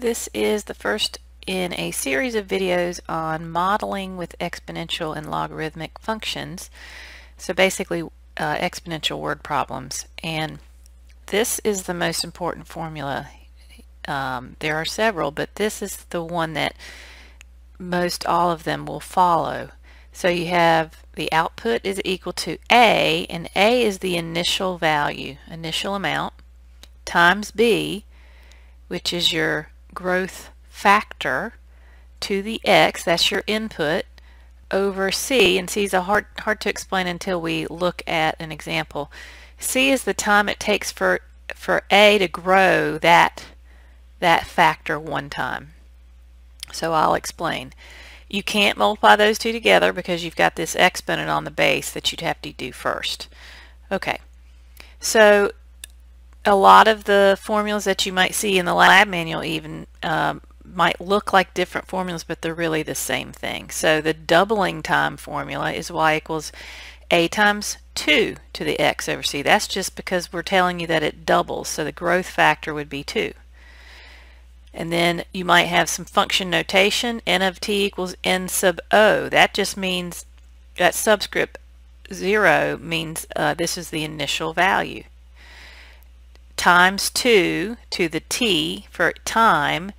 This is the first in a series of videos on modeling with exponential and logarithmic functions. So basically uh, exponential word problems. And this is the most important formula. Um, there are several, but this is the one that most all of them will follow. So you have the output is equal to A, and A is the initial value, initial amount, times B, which is your growth factor to the x, that's your input, over c, and c is a hard, hard to explain until we look at an example. c is the time it takes for, for a to grow that, that factor one time. So I'll explain. You can't multiply those two together because you've got this exponent on the base that you'd have to do first. Okay, so a lot of the formulas that you might see in the lab manual even um, might look like different formulas, but they're really the same thing. So the doubling time formula is y equals a times 2 to the x over c. That's just because we're telling you that it doubles, so the growth factor would be 2. And then you might have some function notation, n of t equals n sub o. That just means, that subscript 0 means uh, this is the initial value times 2 to the t for time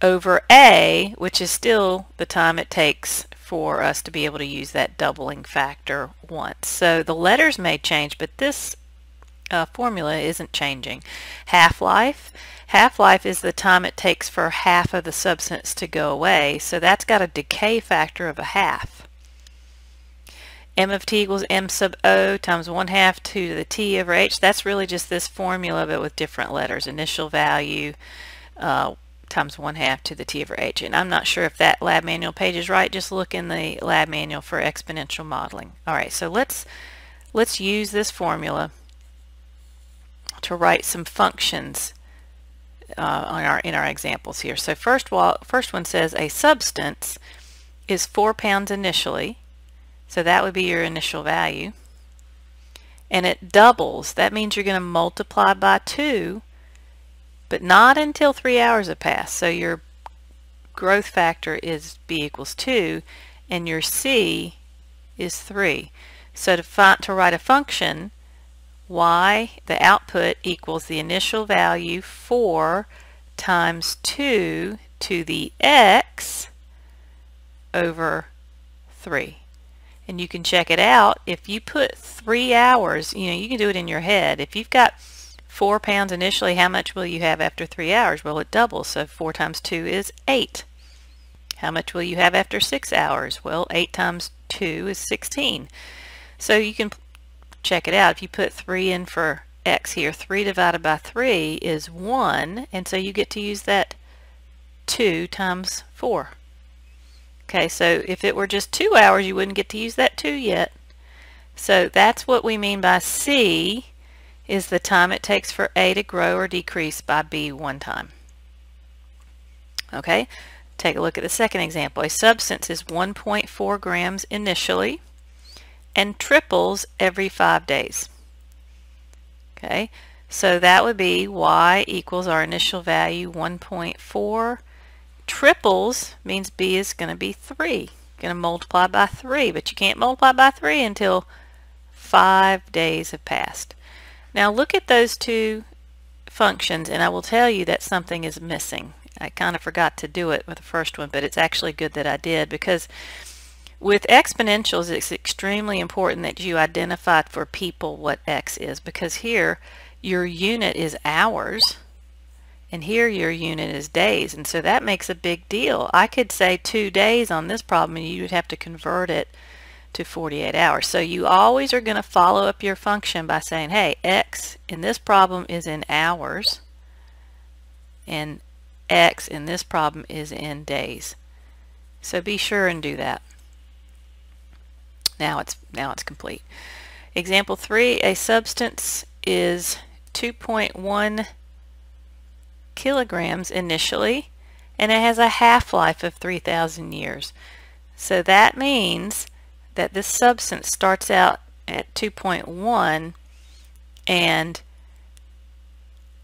over a, which is still the time it takes for us to be able to use that doubling factor once. So the letters may change, but this uh, formula isn't changing. Half-life, half-life is the time it takes for half of the substance to go away, so that's got a decay factor of a half m of t equals m sub o times 1 half to the t over h. That's really just this formula but with different letters. Initial value uh, times 1 half to the t over h. And I'm not sure if that lab manual page is right. Just look in the lab manual for exponential modeling. Alright, so let's, let's use this formula to write some functions uh, on our, in our examples here. So first, wall, first one says a substance is 4 pounds initially so that would be your initial value. And it doubles. That means you're going to multiply by 2, but not until 3 hours have passed. So your growth factor is b equals 2, and your c is 3. So to, find, to write a function, y, the output, equals the initial value 4 times 2 to the x over 3 and you can check it out. If you put three hours, you know, you can do it in your head. If you've got four pounds initially, how much will you have after three hours? Well, it doubles. So four times two is eight. How much will you have after six hours? Well, eight times two is 16. So you can check it out. If you put three in for x here, three divided by three is one. And so you get to use that two times four. Okay, so if it were just two hours, you wouldn't get to use that two yet. So that's what we mean by C is the time it takes for A to grow or decrease by B one time. Okay, take a look at the second example. A substance is 1.4 grams initially and triples every five days. Okay, so that would be Y equals our initial value 1.4 Triples means B is going to be 3. Going to multiply by 3, but you can't multiply by 3 until 5 days have passed. Now look at those two functions and I will tell you that something is missing. I kind of forgot to do it with the first one, but it's actually good that I did because with exponentials, it's extremely important that you identify for people what x is because here your unit is hours and here your unit is days and so that makes a big deal. I could say two days on this problem and you would have to convert it to 48 hours. So you always are going to follow up your function by saying hey x in this problem is in hours and x in this problem is in days. So be sure and do that. Now it's now it's complete. Example 3 a substance is 2.1 kilograms initially, and it has a half-life of 3,000 years. So that means that this substance starts out at 2.1 and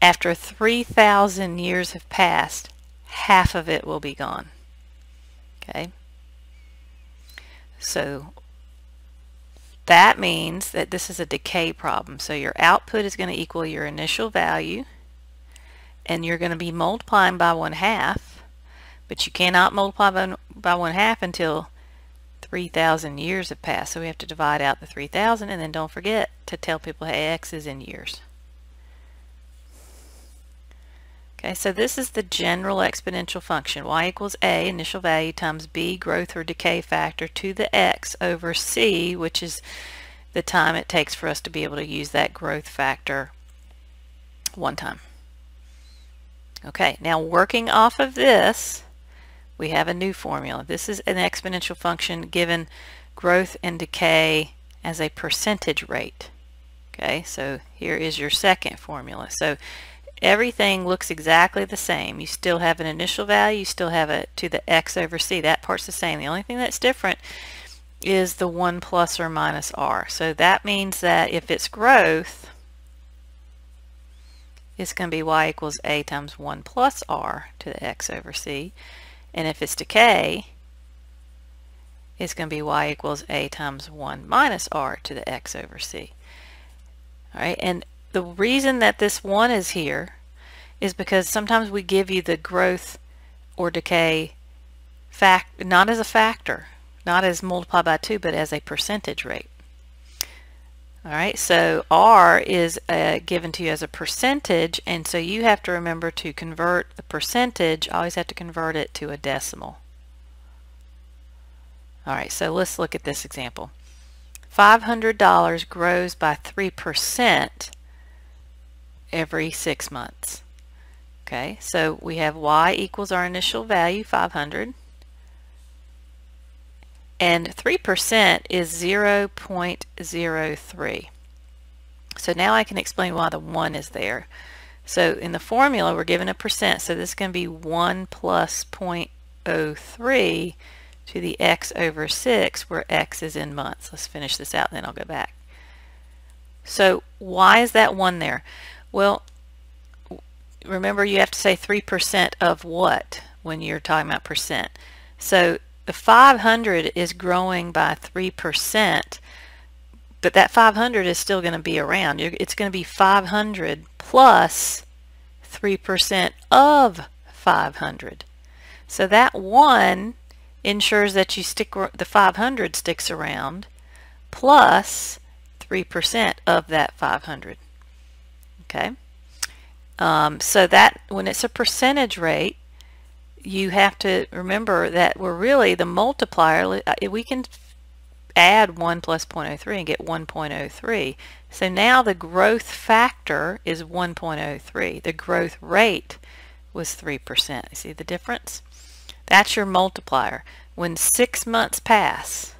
after 3,000 years have passed, half of it will be gone. Okay. So that means that this is a decay problem. So your output is going to equal your initial value and you're going to be multiplying by one half but you cannot multiply by, by one half until 3,000 years have passed. So we have to divide out the 3,000 and then don't forget to tell people hey, x is in years. Okay, so this is the general exponential function. y equals a, initial value, times b, growth or decay factor, to the x over c, which is the time it takes for us to be able to use that growth factor one time. Okay, now working off of this, we have a new formula. This is an exponential function given growth and decay as a percentage rate. Okay, so here is your second formula. So everything looks exactly the same. You still have an initial value, you still have it to the x over c. That part's the same. The only thing that's different is the 1 plus or minus r. So that means that if it's growth, it's going to be y equals a times 1 plus r to the x over c. And if it's decay, it's going to be y equals a times 1 minus r to the x over c. All right, and the reason that this 1 is here is because sometimes we give you the growth or decay fact not as a factor, not as multiplied by 2, but as a percentage rate. All right, so R is uh, given to you as a percentage, and so you have to remember to convert the percentage, always have to convert it to a decimal. All right, so let's look at this example. $500 grows by 3% every six months. Okay, so we have y equals our initial value, 500. And 3% is 0.03. So now I can explain why the 1 is there. So in the formula, we're given a percent, so this is going to be 1 plus 0.03 to the x over 6, where x is in months. Let's finish this out, then I'll go back. So why is that 1 there? Well, remember you have to say 3% of what when you're talking about percent. So the 500 is growing by 3%, but that 500 is still going to be around. It's going to be 500 plus 3% of 500. So that 1 ensures that you stick the 500 sticks around plus 3% of that 500 okay? Um, so that when it's a percentage rate, you have to remember that we're really the multiplier, uh, we can add 1 plus 0.03 and get 1.03. So now the growth factor is 1.03. The growth rate was 3%. You see the difference? That's your multiplier. When six months pass,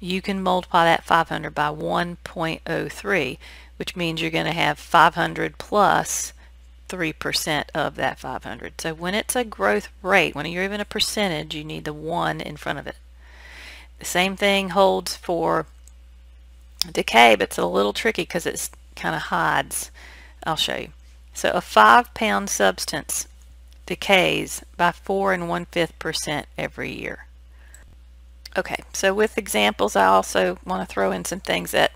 you can multiply that 500 by 1.03 which means you're going to have 500 plus 3% of that 500. So when it's a growth rate, when you're even a percentage, you need the 1 in front of it. The same thing holds for decay, but it's a little tricky because it kind of hides. I'll show you. So a 5 pound substance decays by 4 and 1 5th percent every year. Okay, so with examples I also want to throw in some things that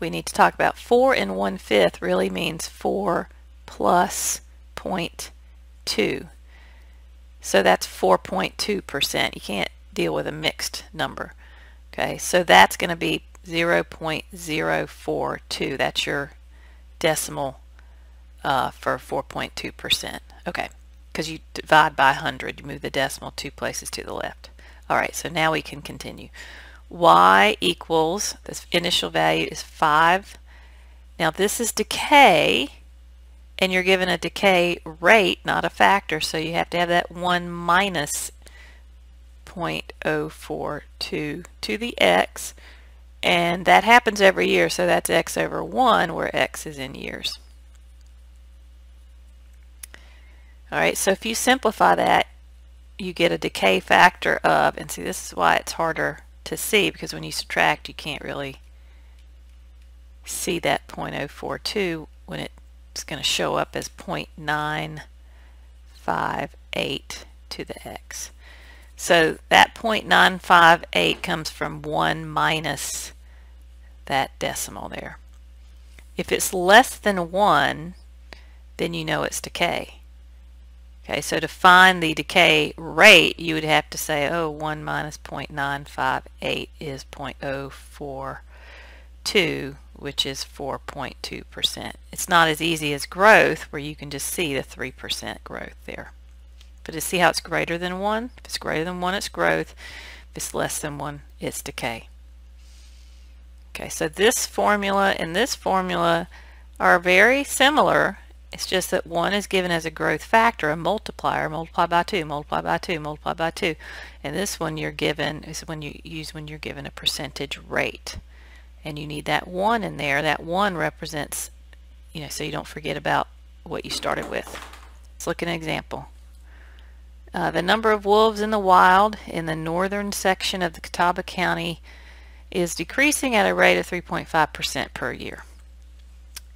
we need to talk about. 4 and 1 fifth really means 4 plus 0.2. So that's 4.2%. You can't deal with a mixed number. Okay, so that's going to be 0.042. That's your decimal uh, for 4.2%. Okay, because you divide by 100, you move the decimal two places to the left. All right, so now we can continue y equals, this initial value is 5. Now this is decay, and you're given a decay rate, not a factor, so you have to have that 1 minus 0.042 to the x, and that happens every year, so that's x over 1, where x is in years. Alright, so if you simplify that, you get a decay factor of, and see this is why it's harder to see because when you subtract you can't really see that 0.042 when it's going to show up as 0.958 to the x. So that 0.958 comes from 1 minus that decimal there. If it's less than 1, then you know it's decay. Okay, so to find the decay rate, you would have to say, oh, 1 minus 0.958 is 0.042, which is 4.2%. It's not as easy as growth, where you can just see the 3% growth there. But to see how it's greater than 1, if it's greater than 1, it's growth. If it's less than 1, it's decay. Okay, so this formula and this formula are very similar. It's just that one is given as a growth factor, a multiplier, multiply by 2, multiply by 2, multiply by 2. And this one you're given is when you use when you're given a percentage rate. And you need that 1 in there. That 1 represents, you know, so you don't forget about what you started with. Let's look at an example. Uh, the number of wolves in the wild in the northern section of the Catawba County is decreasing at a rate of 3.5% per year.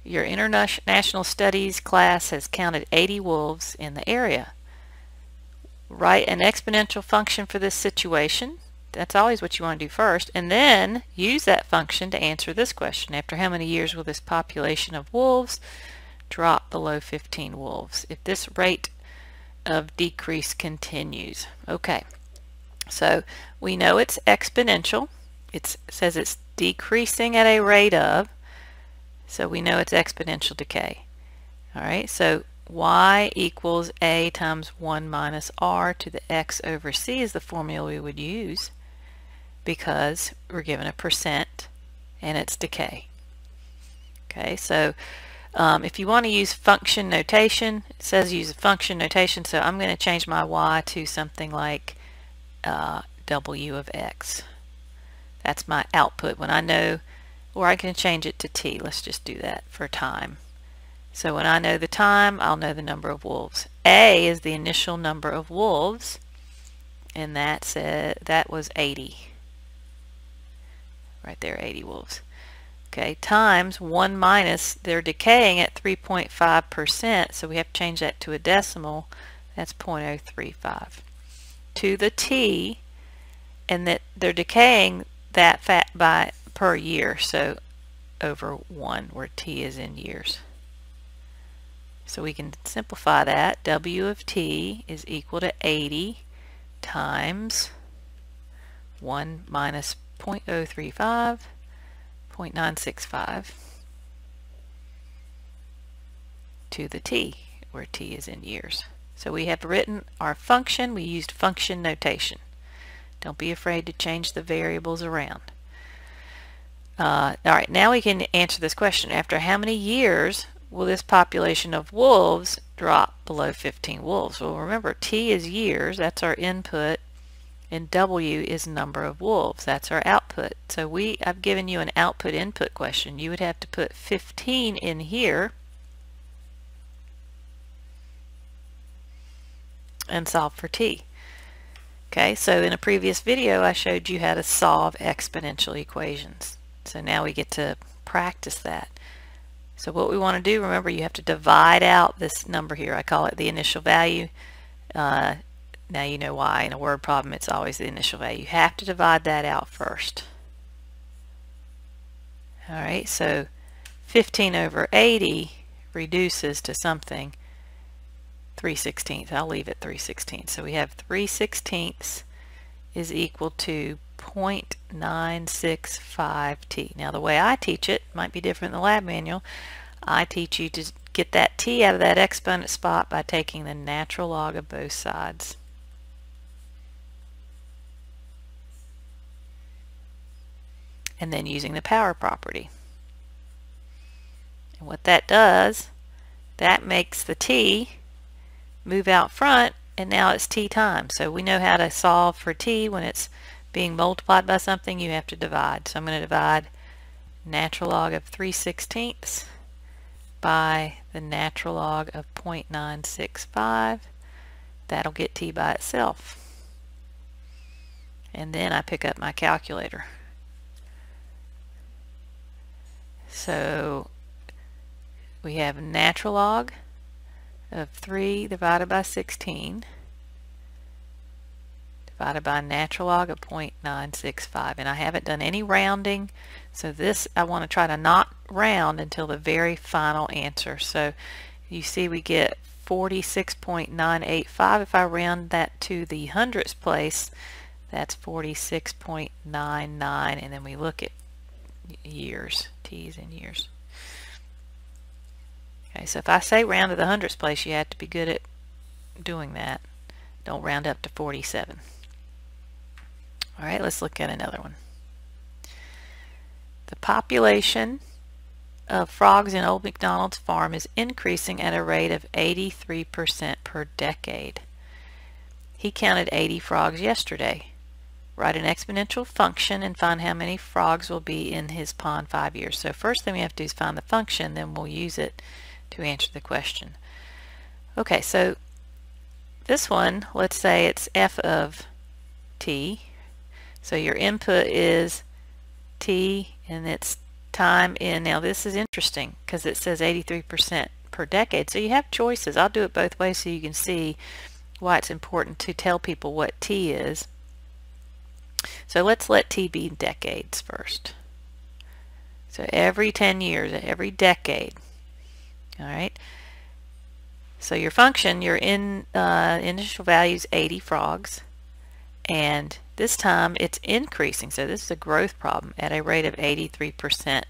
Your international studies class has counted 80 wolves in the area. Write an exponential function for this situation. That's always what you want to do first. And then use that function to answer this question. After how many years will this population of wolves drop below 15 wolves? If this rate of decrease continues. Okay, so we know it's exponential. It says it's decreasing at a rate of, so we know it's exponential decay. All right, so y equals a times 1 minus r to the x over c is the formula we would use because we're given a percent and it's decay. Okay, so um, if you want to use function notation, it says use a function notation, so I'm going to change my y to something like uh, w of x. That's my output when I know, or I can change it to t. Let's just do that for time. So when I know the time, I'll know the number of wolves. A is the initial number of wolves, and that said that was 80. Right there, 80 wolves okay, times 1 minus, they're decaying at 3.5%, so we have to change that to a decimal. That's 0.035. To the t, and that they're decaying that fat by per year, so over 1, where t is in years. So we can simplify that. W of t is equal to 80 times 1 minus 0.035 0.965 to the t, where t is in years. So we have written our function. We used function notation. Don't be afraid to change the variables around. Uh, all right, now we can answer this question. After how many years will this population of wolves drop below 15 wolves? Well, remember, t is years. That's our input and W is number of wolves. That's our output. So we I've given you an output input question. You would have to put 15 in here and solve for t. Okay, so in a previous video I showed you how to solve exponential equations. So now we get to practice that. So what we want to do, remember you have to divide out this number here. I call it the initial value. Uh, now you know why in a word problem it's always the initial value. You have to divide that out first. Alright, so 15 over 80 reduces to something 3 sixteenths. I'll leave it 3 sixteenths. So we have 3 sixteenths is equal to 0.965t. Now the way I teach it might be different in the lab manual. I teach you to get that t out of that exponent spot by taking the natural log of both sides. And then using the power property. And what that does, that makes the t move out front and now it's t times. So we know how to solve for t when it's being multiplied by something you have to divide. So I'm going to divide natural log of 3 sixteenths by the natural log of 0.965. That'll get t by itself. And then I pick up my calculator. So we have natural log of 3 divided by 16 divided by natural log of 0.965 and I haven't done any rounding so this I want to try to not round until the very final answer. So you see we get 46.985 if I round that to the hundredths place that's 46.99 and then we look at years t's in years okay so if I say round to the hundredths place you have to be good at doing that don't round up to 47 all right, let's look at another one. The population of frogs in Old McDonald's farm is increasing at a rate of 83% per decade. He counted 80 frogs yesterday. Write an exponential function and find how many frogs will be in his pond five years. So first thing we have to do is find the function, then we'll use it to answer the question. Okay, so this one, let's say it's f of t so your input is T and it's time in. Now this is interesting because it says 83% per decade. So you have choices. I'll do it both ways so you can see why it's important to tell people what T is. So let's let T be decades first. So every 10 years, every decade. All right. So your function, your in, uh, initial value is 80 frogs. And this time it's increasing, so this is a growth problem at a rate of 83%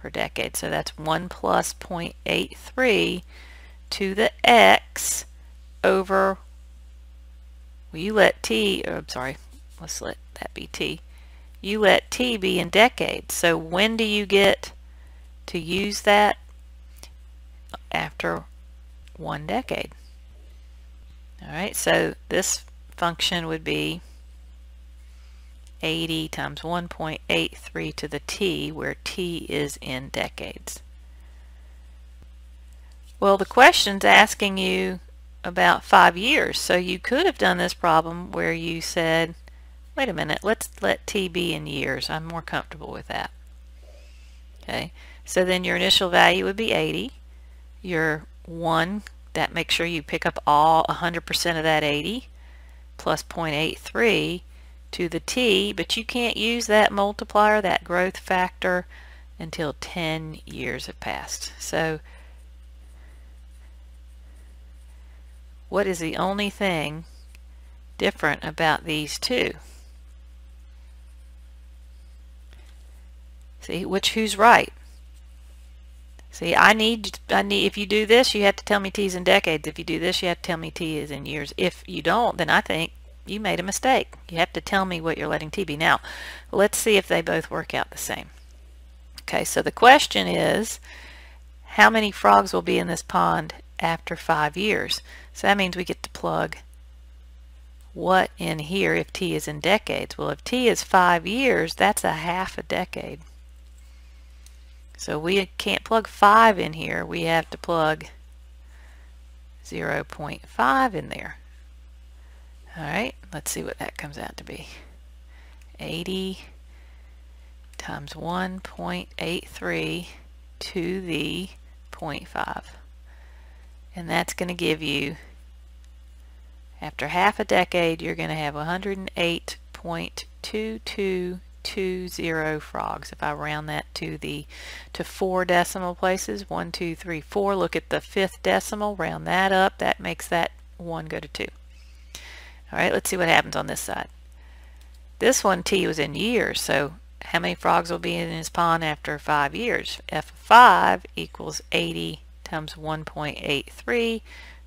per decade. So that's 1 plus 0.83 to the x over, well, you let t, oh, I'm sorry, let's let that be t. You let t be in decades. So when do you get to use that? After one decade. All right, so this function would be 80 times 1.83 to the t, where t is in decades. Well, the question's asking you about five years, so you could have done this problem where you said, wait a minute, let's let t be in years. I'm more comfortable with that. Okay, so then your initial value would be 80. Your 1, that makes sure you pick up all 100% of that 80 plus 0.83 to the t, but you can't use that multiplier, that growth factor, until 10 years have passed. So what is the only thing different about these two? See, which who's right? See, I need, I need, if you do this, you have to tell me T's in decades. If you do this, you have to tell me T is in years. If you don't, then I think you made a mistake. You have to tell me what you're letting T be. Now, let's see if they both work out the same. Okay, so the question is, how many frogs will be in this pond after five years? So that means we get to plug what in here if T is in decades. Well, if T is five years, that's a half a decade. So we can't plug 5 in here. We have to plug 0 0.5 in there. Alright, let's see what that comes out to be. 80 times 1.83 to the 0.5. And that's going to give you, after half a decade, you're going to have 108.22 two zero frogs. If I round that to the to four decimal places, one, two, three, four. Look at the fifth decimal, round that up. That makes that one go to two. All right, let's see what happens on this side. This one T was in years, so how many frogs will be in his pond after five years? F of 5 equals 80 times 1.83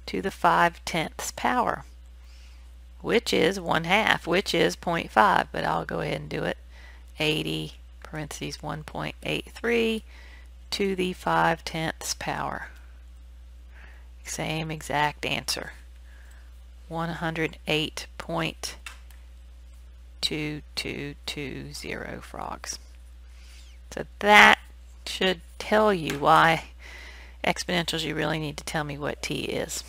to the 5 tenths power, which is 1 half, which is 0.5, but I'll go ahead and do it. 80 parentheses 1.83 to the 5 tenths power. Same exact answer. 108.2220 frogs. So that should tell you why exponentials you really need to tell me what t is.